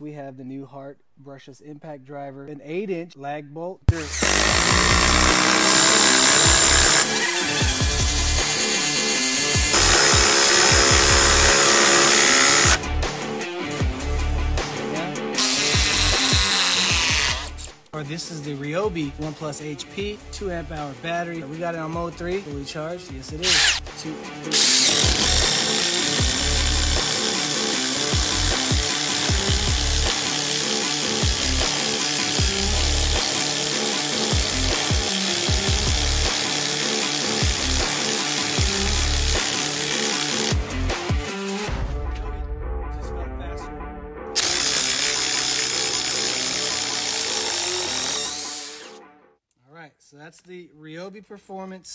We have the new Hart brushless impact driver, an 8 inch lag bolt. Or this is the Ryobi 1 Plus HP, 2 amp hour battery. We got it on mode 3, fully charged. Yes, it is. Two, right, so that's the Ryobi Performance